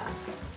Yeah.